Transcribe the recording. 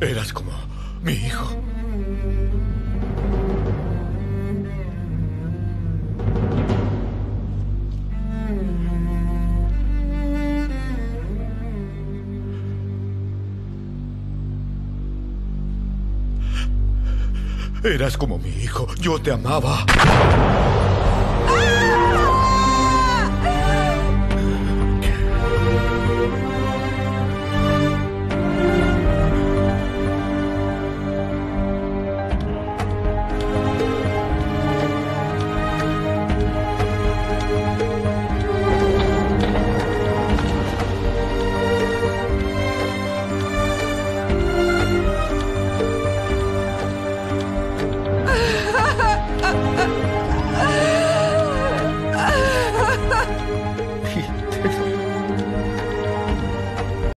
Eras como mi hijo. Eras como mi hijo. Yo te amaba.